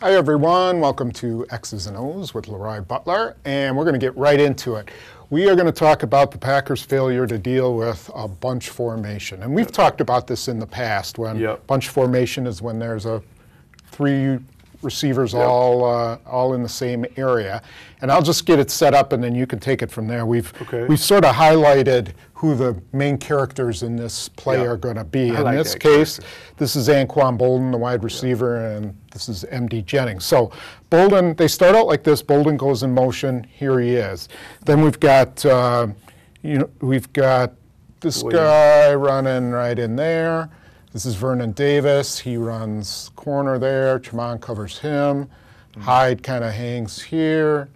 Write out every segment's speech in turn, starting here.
Hi, everyone. Welcome to X's and O's with LeRoy Butler, and we're going to get right into it. We are going to talk about the Packers' failure to deal with a bunch formation. And we've talked about this in the past when Yep. bunch formation is when there's a three receivers Yep. all uh, all in the same area. And I'll just get it set up, and then you can take it from there. We've Okay. we've sort of highlighted who the main characters in this play Yeah. are going to be. I in like this case, this is Anquan Boldin, the wide receiver, and this is MD Jennings. So Boldin, they start out like this. Boldin goes in motion. Here he is. Then we've got, uh, you know, we've got this Williams. guy running right in there. This is Vernon Davis. He runs corner there. Tramon covers him. Mm-hmm. Hyde kind of hangs here,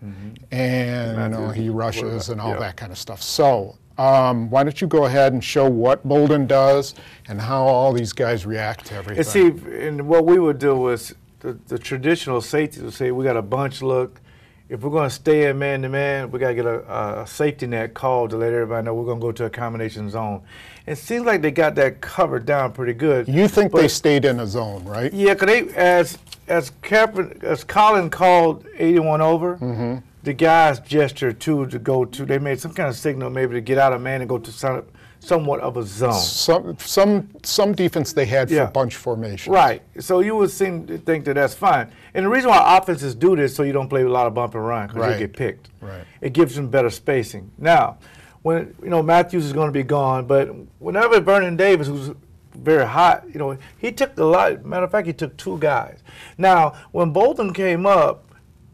and you know he rushes and all yeah. that kind of stuff. So um, why don't you go ahead and show what Boldin does and how all these guys react to everything? And see, and what we would do was the, the traditional safety would say we got a bunch look. If we're going to stay in man to man, we got to get a, a safety net called to let everybody know we're going to go to a combination zone. It seems like they got that covered down pretty good. you think they stayed in a zone, right? Yeah, 'cause they as as Captain as Colin called 81 over, Mm-hmm. The guys gestured too to go to. They made some kind of signal maybe to get out of man and go to some, somewhat of a zone. Some some some defense they had Yeah. for bunch formation. Right. So you would seem to think that that's fine. And the reason why offenses do this so you don't play a lot of bump and run because Right. you get picked. Right. It gives them better spacing. Now, when you know Matthews is going to be gone, but whenever Vernon Davis, who's very hot, you know, he took a lot. Matter of fact, he took two guys. Now, when Boldin came up,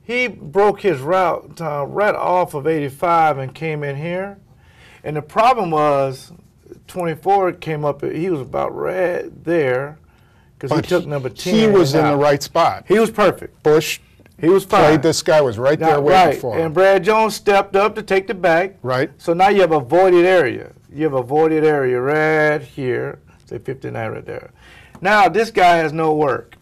he broke his route uh, right off of 85 and came in here. And the problem was, 24 came up. He was about right there because he took number 10. He was in out. the right spot. He was perfect. Bush He was fine. played this guy was right there Now, waiting right. for And. Brad Jones stepped up to take the back. Right. So now you have a voided area. You have a voided area right here. Say 59 right there. Now this guy has no work.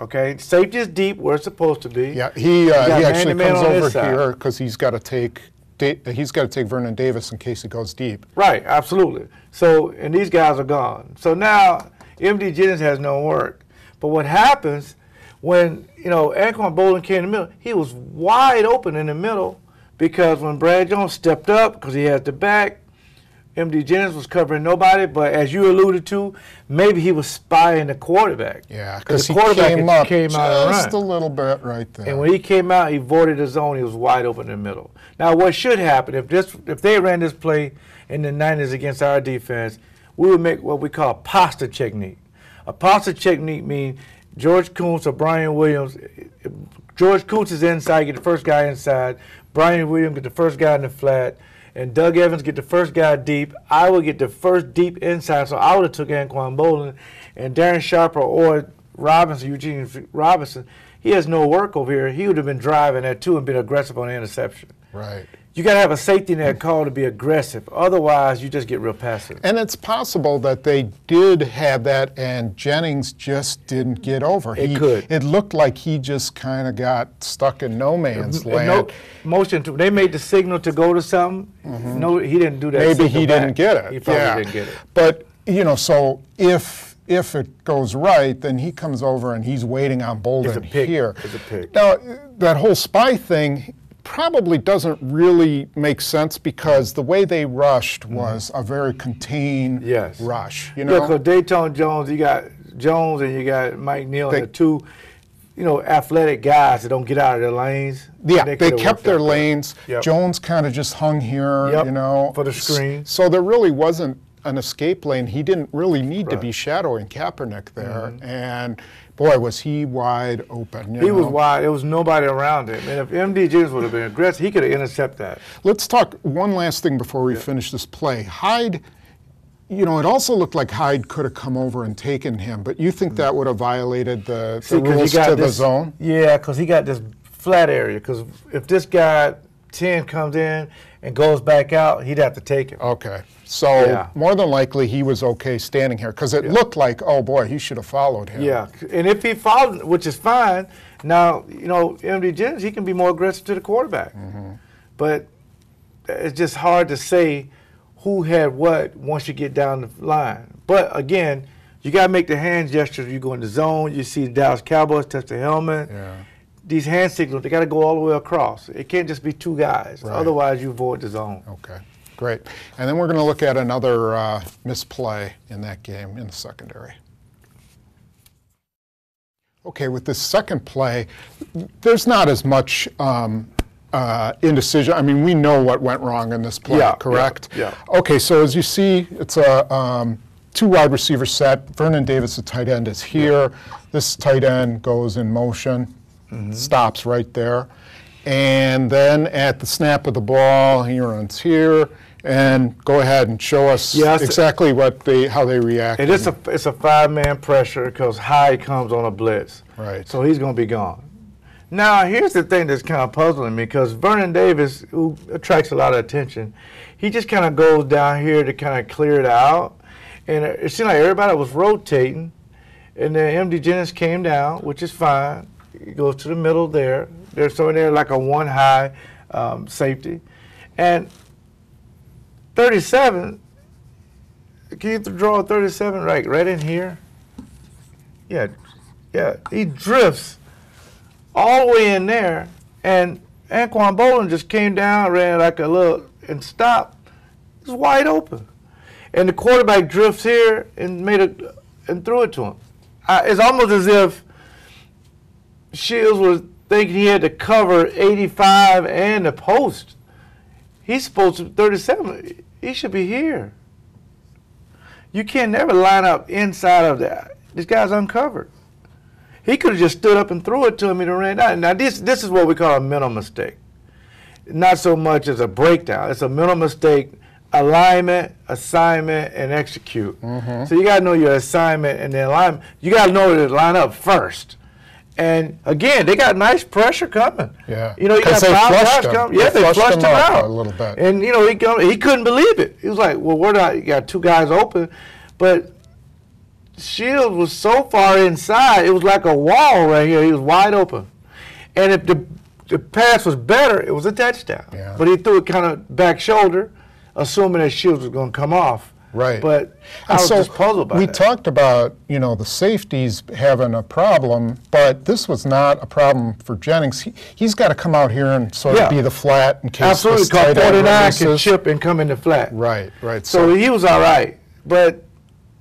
Okay. Safety is deep where it's supposed to be. Yeah, he uh, he actually comes over here because he's got to take he's got to take Vernon Davis in case he goes deep. Right, absolutely. So, and these guys are gone. So now MD Jennings has no work. But what happens when, you know, Anquan Boldin came in the middle, he was wide open in the middle because when Brad Jones stepped up, because he had the back, MD Jennings was covering nobody, but as you alluded to, maybe he was spying the quarterback. Yeah, because the he quarterback came up came out just a little bit right there. And when he came out, he voided the zone. He was wide open in the middle. Now, what should happen if this if they ran this play in the 90s against our defense, we would make what we call a pasta technique. A pasta technique means George Koonce or Brian Williams. George Koonce is inside, get the first guy inside. Brian Williams get the first guy in the flat. And Doug Evans get the first guy deep. I would get the first deep inside. So I would have took Anquan Boldin and Darren Sharper or Robinson, Eugene Robinson. He has no work over here. He would have been driving that too and been aggressive on the interception. right. You got to have a safety net call to be aggressive. Otherwise, you just get real passive. And it's possible that they did have that, and Jennings just didn't get over. It he, could. It looked like he just kind of got stuck in no man's And land. no motion to. They made the signal to go to something. No, he didn't do that. Mm-hmm. Maybe he back. didn't get it. He probably yeah. didn't get it. But you know, so if if it goes right, then he comes over and he's waiting on Boldin It's a pick. here. It's a pick. Now that whole spy thing probably doesn't really make sense because the way they rushed was a very contained Mm-hmm. Yes. rush. You Yeah, know, because Datone Jones, you got Jones and you got Mike Neal, They- the two, you know, athletic guys that don't get out of their lanes. Yeah, And they, kept their lanes. Yep. Jones kind of just hung here, Yep, you know, for the screen. So there really wasn't an escape lane. He didn't really need to Right. Mm-hmm. be shadowing Kaepernick there. And boy, was he wide open. He was wide. There was nobody around him. And if MD Jennings would have been aggressive, he could have intercepted that. Let's talk one last thing before we finish this play. Hyde, you know, it also looked like Hyde could have come over and taken him, but you think that would have violated the, the rules to the zone? Yeah, because he got this flat area. Because if this guy 10 comes in and goes back out, he'd have to take it. Okay. So Yeah. more than likely he was okay standing here because it looked like, oh boy, he should have followed him. Yeah, and if he followed, which is fine. Now you know MD Jennings, he can be more aggressive to the quarterback, mm-hmm. but it's just hard to say who had what once you get down the line. But again, You got to make the hand gestures. You go in the zone. You see the Dallas Cowboys touch the helmet. Yeah. These hand signals, they got to go all the way across. It can't just be two guys. Right. Otherwise, you void the zone. Okay, great. And then we're going to look at another uh, misplay in that game in the secondary. Okay, with this second play, there's not as much um, uh, indecision. I mean, we know what went wrong in this play, Yeah, yeah, correct? yeah. Okay, so as you see, it's a um, two wide receiver set. Vernon Davis, the tight end, is here. This tight end goes in motion, Mm-hmm. stops right there. And then at the snap of the ball, he runs here. And go ahead and show us Yes. exactly what they, how they react. And it's a it's a five man pressure because high comes on a blitz. Right. So he's going to be gone. Now here's the thing that's kind of puzzling me because Vernon Davis, who attracts a lot of attention, he just kind of goes down here to kind of clear it out, and it, it seemed like everybody was rotating, and then MD Jennings came down, which is fine. He goes to the middle there. There's someone there like a one high um, safety, and 37 can you draw a 37 right right in here? Yeah, yeah. He drifts all the way in there, and Anquan Boldin just came down, ran like a little, and stopped. It's wide open, and the quarterback drifts here and made it and threw it to him. Uh, it's almost as if Shields was thinking he had to cover 85 and the post. He's supposed to 37. He should be here. You can't never line up inside of that. This guy's uncovered. He could have just stood up and threw it to him and ran out. Now this this is what we call a mental mistake. Not so much as a breakdown. It's a mental mistake. Alignment, assignment, and execute. Mm-hmm. So you got to know your assignment and the alignment. You got to know to line up first. And again, they got nice pressure coming. Yeah. You know, you got they five flushed guys him. coming. Yeah, they flushed flushed him out a little bit. And you know, he come, he couldn't believe it. He was like, "Well, we're not. You got two guys open," but Shields was so far inside, it was like a wall right here. He was wide open, and if the the pass was better, it was a touchdown. Yeah. But he threw it kind of back shoulder, assuming that Shields was going to come off. Right. But I And was so just puzzled by we that. talked about, you know, the safeties having a problem, but this was not a problem for Jennings. He, he's got to come out here and sort Yeah. of be the flat in case Absolutely, because 49 can chip and come in the flat. Right, right. So So, he was all right, but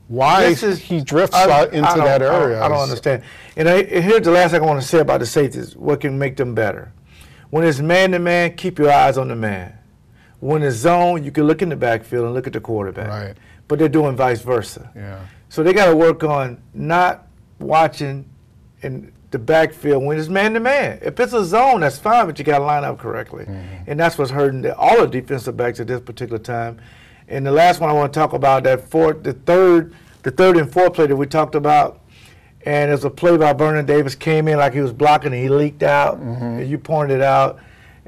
why is- he drifts I- out into I that I area? I don't understand. And, I, and here's the last thing I want to say about the safeties. What can make them better? When it's man to man, keep your eyes on the man. When it's zone, you can look in the backfield and look at the quarterback. Right. But they're doing vice versa. Yeah. So they got to work on not watching in the backfield when it's man to man. If it's a zone, that's fine, but you got to line up correctly, mm-hmm. and that's what's hurting the, all the defensive backs at this particular time. And the last one I want to talk about that fourth, the third, the third and fourth play that we talked about, and there's a play by Vernon Davis came in like he was blocking and he leaked out, mm-hmm. and you pointed it out.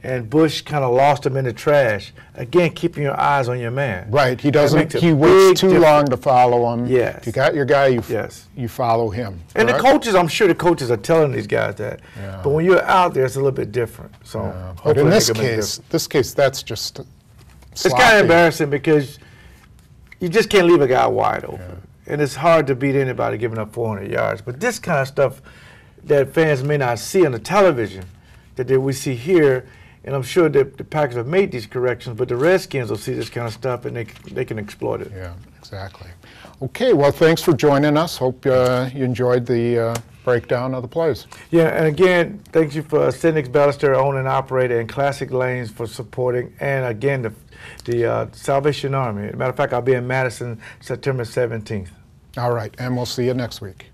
And Bush kind of lost him in the trash. Again, keeping your eyes on your man. Right, he doesn't. He waits too difference. long to follow him. Yes. If you got your guy, you f- Yes. you follow him. And the coaches, I'm sure the coaches are telling these guys that. Yeah. But when you're out there, it's a little bit different. So, Uh, but in this can make a case, this case, that's just. difference. it's kind of embarrassing because you just can't leave a guy wide open, and it's hard to beat anybody giving up 400 yards. But this kind of stuff that fans may not see on the television, that we see here, and I'm sure that the Packers have made these corrections, but the Redskins will see this kind of stuff and they they can exploit it. Yeah, exactly. Okay, well, thanks for joining us. Hope uh, you enjoyed the uh, breakdown of the plays. Yeah, and again, thank you for Cynics Ballester, owner and operator, and Classic Lanes for supporting, and again, the, the uh, Salvation Army. As a matter of fact, I'll be in Madison September 17th. All right, and we'll see you next week.